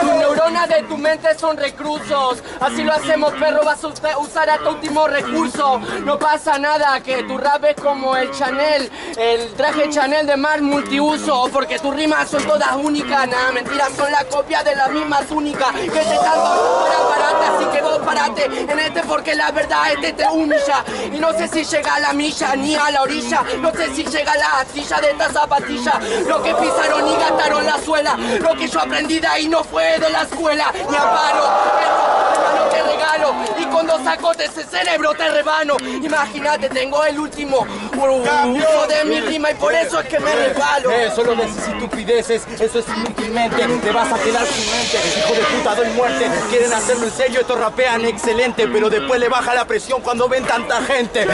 Tus neuronas de tu mente son reclusos. Así lo hacemos, perro. Vas a usar hasta último recurso. No pasa nada, que tu rap es como el Chanel, el traje Chanel de mar multiuso. Porque tus rimas son todas únicas. Nada, mentiras, son la copia de las mismas únicas que te están para así que vos parate en este porque la verdad este te humilla. Y no sé si llega a la milla ni a la orilla, no sé si llega a la silla de esta zapatilla. Lo que pisaron y gastaron la suela, lo que yo aprendí de ahí no fue de la escuela, ni a cuando saco de ese cerebro te rebano. Imagínate, tengo el último uso de mi rima y por eso es que me resbalo. Eh, solo decís estupideces, eso es inútilmente, te vas a quedar sin mente, hijo de puta, doy muerte, quieren hacerlo en serio, estos rapean excelente, pero después le baja la presión cuando ven tanta gente.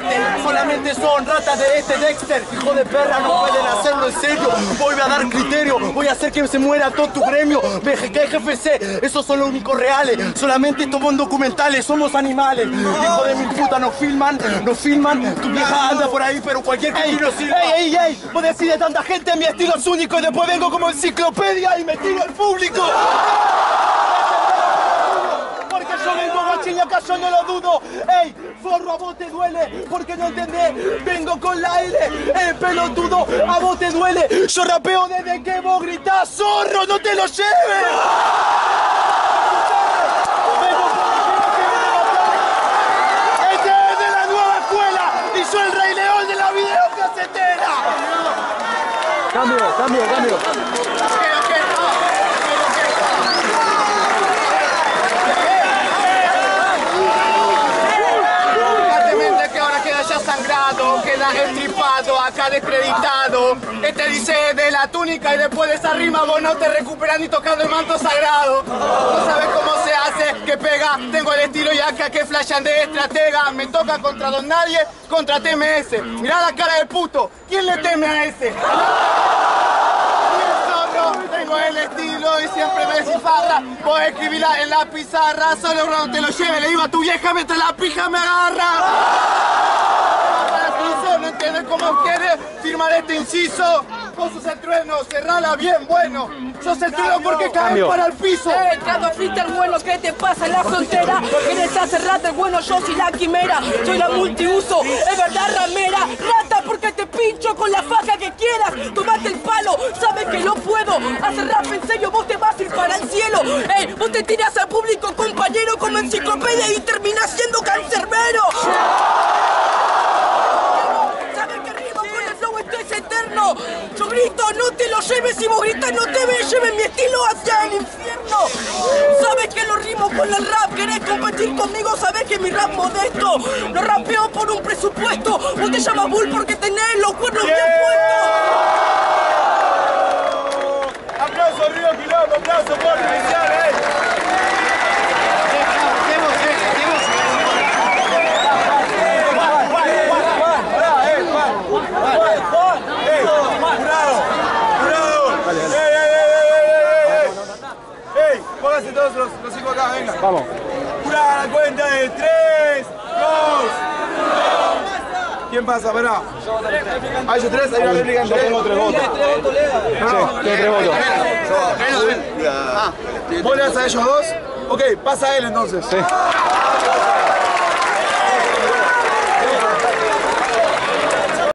Muerte, solamente son ratas de este Dexter, hijo de perra, no pueden hacerlo en serio, voy a dar criterio, voy a hacer que se muera todo tu gremio, BGK, GFC, esos son los únicos reales, solamente estos son documentales, somos animales, hijo de mi puta, nos filman, nos filman, tu vieja anda por ahí, pero cualquier camino silba. ¡Ey, ey, ey! Vos decís de tanta gente, mi estilo es único y después vengo como enciclopedia y me tiro al público. Vengo guachín y acá yo no lo dudo. ¡Ey! Forro, a vos te duele, porque no entendés. Vengo con la L, el pelotudo, a vos te duele. Yo rapeo desde que vos gritás, zorro, no te lo lleves. El. Este es de la nueva escuela y yo el rey león de la videocasetera. Cambio, cambio, cambio. Queda estripado, acá descreditado. Este dice de la túnica y después de esa rima vos no te recuperas ni tocando el manto sagrado. No sabes cómo se hace, que pega, tengo el estilo y acá que flashan de estratega. Me toca contra Don Nadie, contra TMS. Mirá la cara del puto, ¿quién le teme a ese? Tengo el estilo y siempre me cifarra. Vos escribirla en la pizarra, solo no te lo lleve. Le digo a tu vieja mientras la pija me agarra. No quieres firmar este inciso. Vos sos el trueno, cerrala bien, bueno. Sos el trueno porque caes para el piso. Eh, Trato freestyle bueno, ¿qué te pasa en la frontera? ¿Quieres hacer rata? Bueno, yo soy la quimera, soy la multiuso, es verdad, ramera. Rata porque te pincho con la faja que quieras. Tomate el palo, sabes que no puedo. Hacer rap en serio, vos te vas a ir para el cielo. Ey, vos te tiras al público, compañero, como enciclopedia y terminás siendo cancerbero. ¿Sabes que rimo con el flow? Esto es eterno. No te lo lleves. Si vos gritas, no te me lleves mi estilo hacia el infierno. Sabes que lo rimo con el rap. ¿Querés competir conmigo? Sabes que mi rap modesto. No rapeo por un presupuesto. Vos te llamas Bull porque tenés los cuernos bien puestos. Aplauso, Río Quilombo, aplauso por todos los, los cinco acá, venga. Vamos. La cuenta de 3, 2, ¿Quién pasa? Pará. Hay yo tres, hay una réplica Yo tengo tres votos. No, no. Tengo tres votos. ¿Vos le das a ellos dos? Ok, pasa a él entonces. Sí.